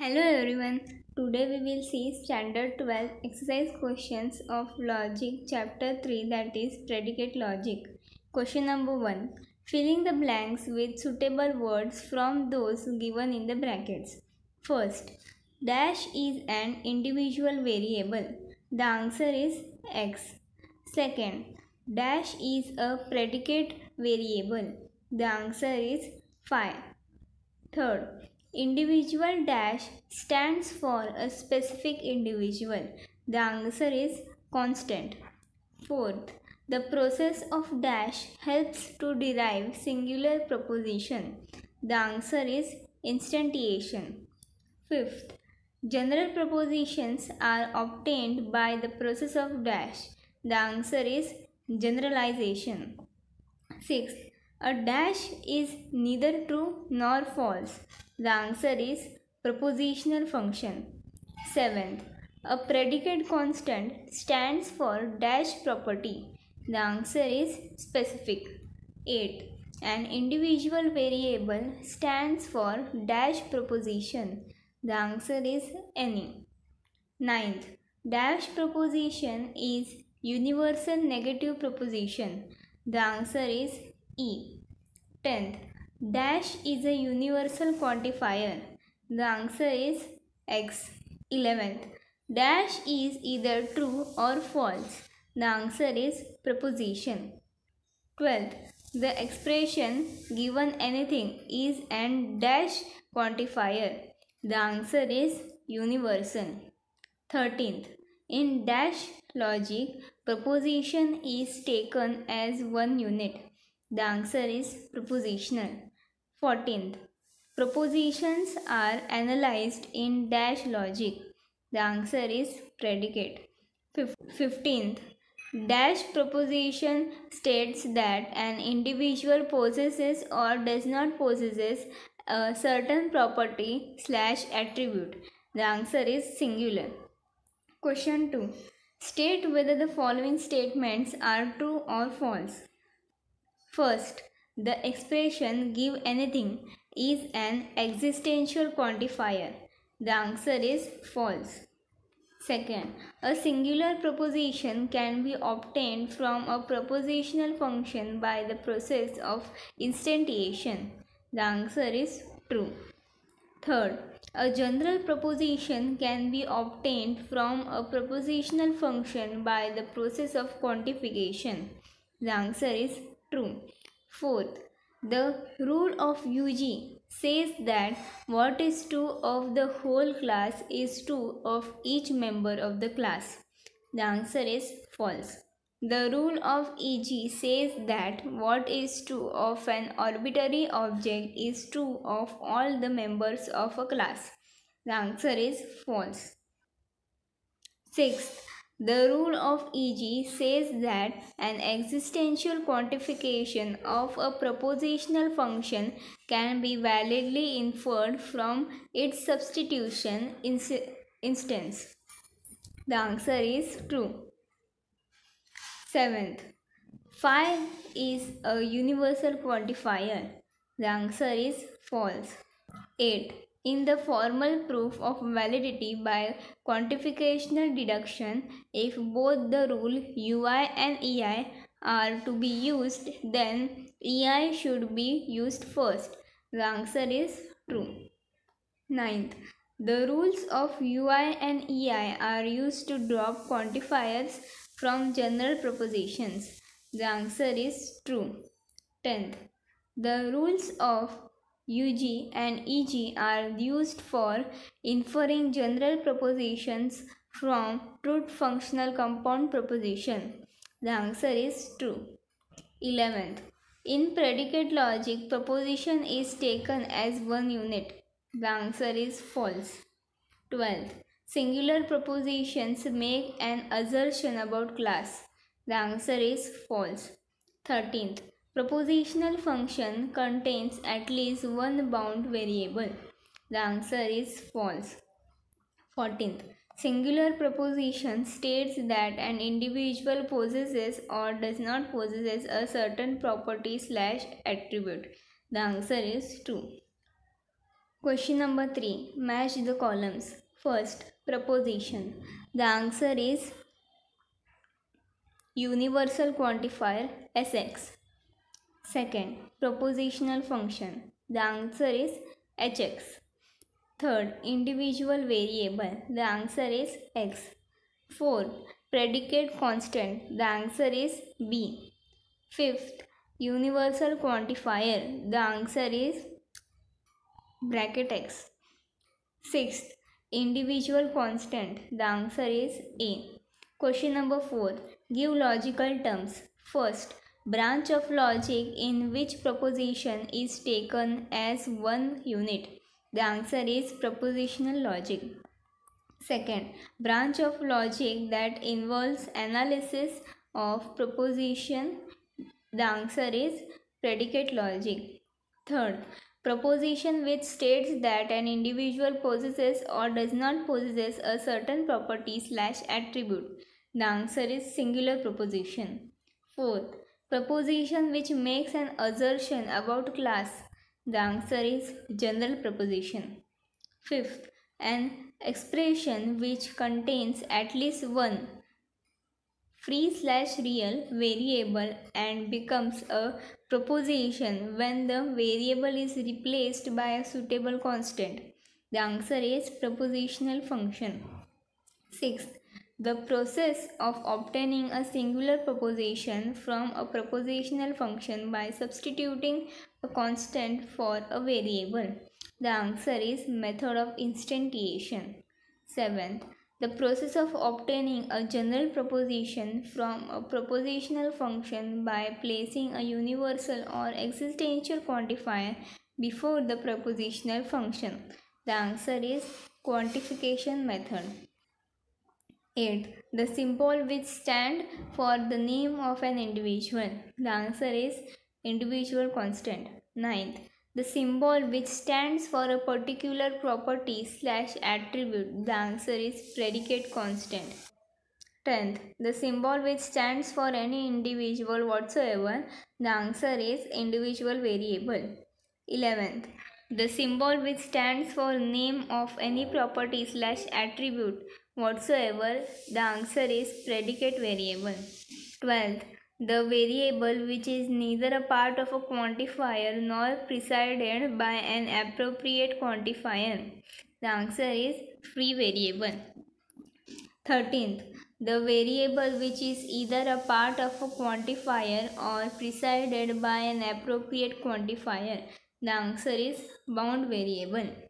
Hello everyone. Today we will see standard 12 exercise questions of logic chapter 3 that is predicate logic. Question number 1. Filling the blanks with suitable words from those given in the brackets. First, dash is an individual variable. The answer is x. Second, dash is a predicate variable. The answer is phi. Third, individual dash stands for a specific individual. The answer is constant. Fourth, the process of dash helps to derive singular proposition. The answer is instantiation. Fifth, general propositions are obtained by the process of dash. The answer is generalization. Sixth, a dash is neither true nor false. The answer is propositional function. Seventh, a predicate constant stands for dash property. The answer is specific. Eighth, an individual variable stands for dash proposition. The answer is any. Ninth, dash proposition is universal negative proposition. The answer is E. 10th. Dash is a universal quantifier. The answer is X. 11th. Dash is either true or false. The answer is proposition. 12th. The expression given anything is an dash quantifier. The answer is universal. 13th. In dash logic, proposition is taken as one unit. The answer is propositional. 14th. Propositions are analyzed in dash logic. The answer is predicate. 15th. Dash proposition states that an individual possesses or does not possesses a certain property slash attribute. The answer is singular. Question 2. State whether the following statements are true or false. First, the expression give anything is an existential quantifier. The answer is false. Second, a singular proposition can be obtained from a propositional function by the process of instantiation. The answer is true. Third, a general proposition can be obtained from a propositional function by the process of quantification. The answer is true. Fourth, the rule of UG says that what is true of the whole class is true of each member of the class. The answer is false. The rule of EG says that what is true of an arbitrary object is true of all the members of a class. The answer is false. Sixth, the rule of EG says that an existential quantification of a propositional function can be validly inferred from its substitution instance. The answer is true. Seventh, phi is a universal quantifier. The answer is false. 8. In the formal proof of validity by quantificational deduction, if both the rule UI and EI are to be used, then EI should be used first. The answer is true. Ninth, the rules of UI and EI are used to drop quantifiers from general propositions. The answer is true. Tenth, the rules of UG and EG are used for inferring general propositions from truth functional compound proposition. The answer is true. 11th. In predicate logic, proposition is taken as one unit. The answer is false. 12th. Singular propositions make an assertion about class. The answer is false. 13th. Propositional function contains at least one bound variable. The answer is false. 14th. Singular proposition states that an individual possesses or does not possess a certain property slash attribute. The answer is true. Question number 3. Match the columns. First, proposition. The answer is universal quantifier Sx. Second, propositional function. The answer is Hx. Third, individual variable. The answer is x. Fourth, predicate constant. The answer is b. Fifth, universal quantifier. The answer is bracket x. Sixth, individual constant. The answer is a. Question number 4. Give logical terms. First, branch of logic in which proposition is taken as one unit. The answer is propositional logic. Second, branch of logic that involves analysis of proposition. The answer is predicate logic. Third, proposition which states that an individual possesses or does not possess a certain property slash attribute. The answer is singular proposition. Fourth, proposition which makes an assertion about class. The answer is general proposition. Fifth, an expression which contains at least one free slash real variable and becomes a proposition when the variable is replaced by a suitable constant. The answer is propositional function. Sixth, the process of obtaining a singular proposition from a propositional function by substituting a constant for a variable. The answer is method of instantiation. Seventh, the process of obtaining a general proposition from a propositional function by placing a universal or existential quantifier before the propositional function. The answer is quantification method. 8. The symbol which stand for the name of an individual. The answer is individual constant. 9th. The symbol which stands for a particular property slash attribute. The answer is predicate constant. 10th. The symbol which stands for any individual whatsoever. The answer is individual variable. 11th. The symbol which stands for name of any property slash attribute whatsoever, the answer is predicate variable. 12th. The variable which is neither a part of a quantifier nor preceded by an appropriate quantifier. The answer is free variable. 13th. The variable which is either a part of a quantifier or preceded by an appropriate quantifier. The answer is bound variable.